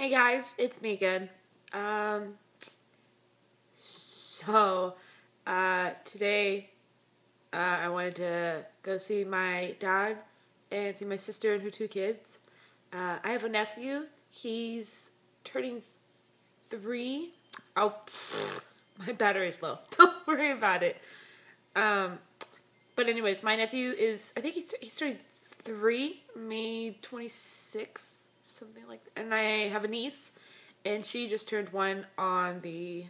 Hey guys, it's me again. Um, so, uh, today, uh, I wanted to go see my dad and see my sister and her two kids. Uh, I have a nephew. He's turning three. Oh, pfft, my battery's low. Don't worry about it. Um, but anyways, my nephew is, I think he's, he's turning three, May 26th something like that. And I have a niece, and she just turned one on the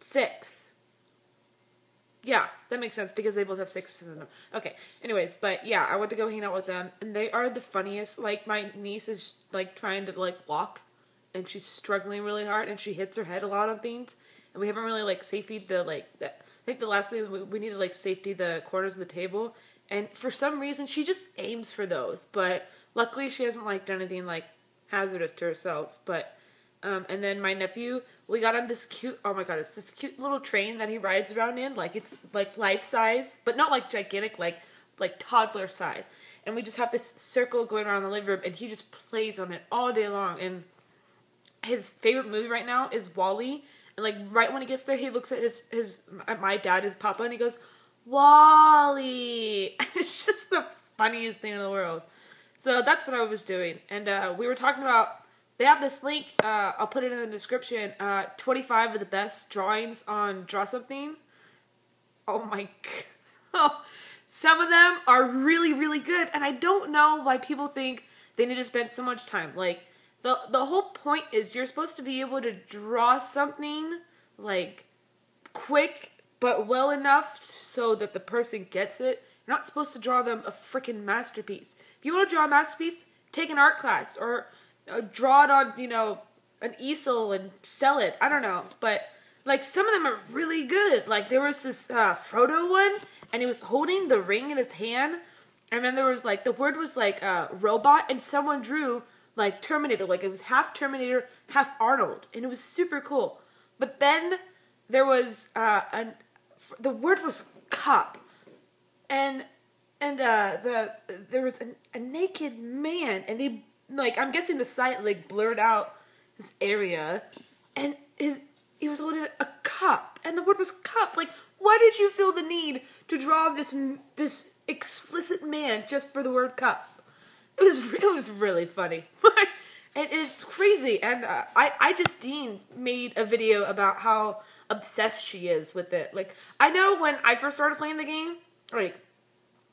6th. Yeah, that makes sense because they both have six in them. Okay, anyways, but yeah, I went to go hang out with them, and they are the funniest. Like, my niece is like trying to like walk, and she's struggling really hard, and she hits her head a lot on things, and we haven't really like safety the like. I think the last thing we, we need to like safety the corners of the table, and for some reason she just aims for those, but Luckily, she hasn't like done anything like hazardous to herself. But um, and then my nephew, we got on this cute. Oh my god, it's this cute little train that he rides around in. Like it's like life size, but not like gigantic, like like toddler size. And we just have this circle going around the living room, and he just plays on it all day long. And his favorite movie right now is WALL-E. And like right when he gets there, he looks at his his at my dad, his papa, and he goes, "WALL-E." it's just the funniest thing in the world. So that's what I was doing. And uh, we were talking about, they have this link, uh, I'll put it in the description, uh, 25 of the best drawings on Draw Something. Oh my god. Some of them are really, really good. And I don't know why people think they need to spend so much time. Like, the, the whole point is you're supposed to be able to draw something, like, quick, but well enough so that the person gets it. You're not supposed to draw them a freaking masterpiece. If you want to draw a masterpiece, take an art class or uh, draw it on, you know, an easel and sell it. I don't know, but like some of them are really good. Like there was this uh, Frodo one, and he was holding the ring in his hand, and then there was like the word was like uh, robot, and someone drew like Terminator, like it was half Terminator, half Arnold, and it was super cool. But then there was uh, an the word was cup, and and uh, the there was a, naked man, and they like I'm guessing the site like blurred out this area, and his he was holding a cup, and the word was cup. Like, why did you feel the need to draw this this explicit man just for the word cup? It was it was really funny. and it's crazy. And uh, I I Justine made a video about how obsessed she is with it. Like I know when I first started playing the game, like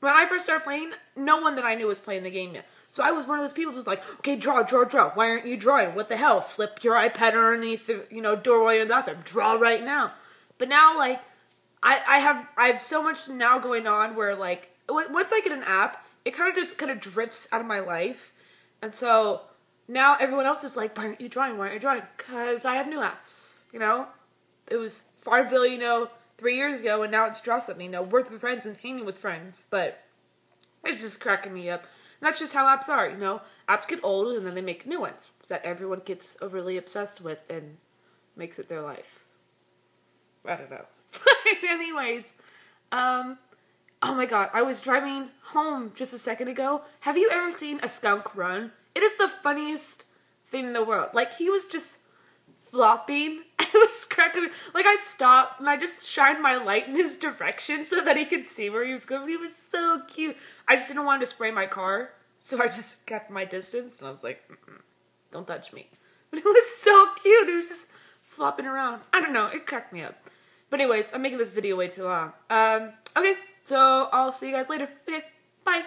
when I first started playing, no one that I knew was playing the game yet. So I was one of those people who was like, okay, draw, draw, draw. Why aren't you drawing? What the hell? Slip your iPad underneath the, you know, doorway in the bathroom. Draw right now. But now, like, I, I have I have so much now going on where, like, once I get an app, it kind of just kind of drifts out of my life. And so now everyone else is like, why aren't you drawing? Why aren't you drawing? Because I have new apps, you know? It was Farmville, you know, three years ago, and now it's Draw Something, you know, Words with Friends and hanging with friends. But it's just cracking me up. And that's just how apps are, you know. Apps get old and then they make new ones that everyone gets overly obsessed with and makes it their life. I don't know. Anyways, um, oh my god, I was driving home just a second ago. Have you ever seen a skunk run? It is the funniest thing in the world. Like, he was just flopping it was cracking Like I stopped and I just shined my light in his direction so that he could see where he was going. He was so cute. I just didn't want to spray my car, so I just kept my distance and I was like, "Don't touch me." But it was so cute. It was just flopping around. I don't know. It cracked me up. But anyways, I'm making this video way too long. Um, okay, so I'll see you guys later. Okay, bye.